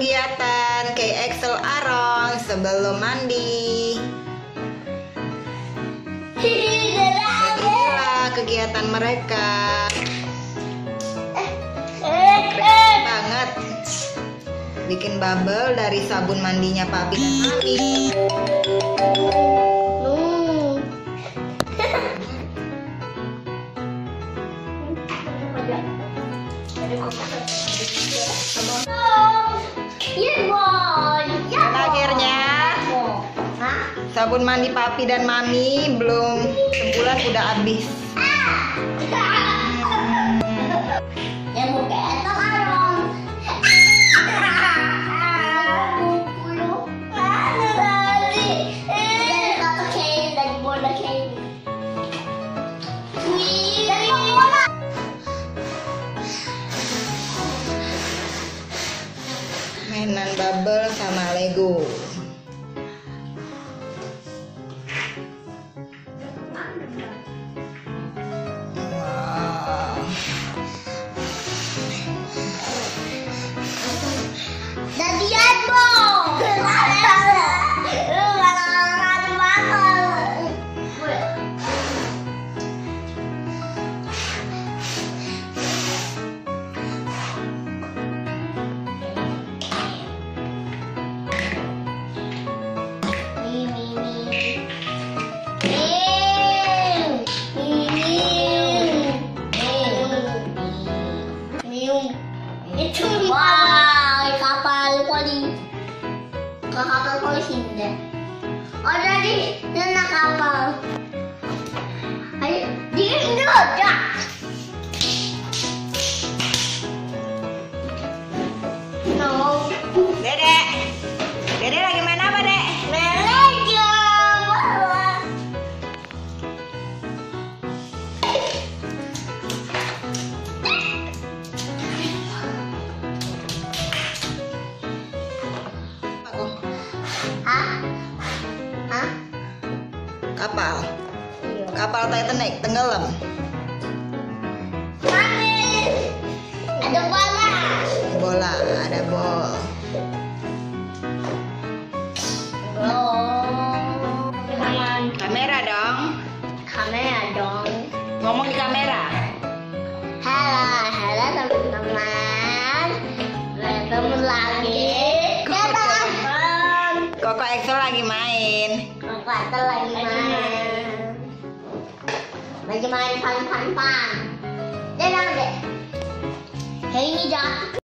kegiatan KXL Arong sebelum mandi. Inilah kegiatan mereka. Keren banget. Bikin bubble dari sabun mandinya papi dan mami. Dan sabun mandi papi dan mami belum sebulan udah habis. Mainan bubble sama Lego. Poli hindi. O, daddy, kapal. Kapal Titanic tenggelam. Ada bola. Bola, ada bol. Oh. Kamera dong. Kamera dong. Ngomong di kamera. Halo, halo teman-teman. Bertemu lagi. Teman. Koko Excel lagi main. ว่าตะไลมา มัจะมาในพันพันป่าได้แล้วเด็กเฮ้ยนี่จ้ะ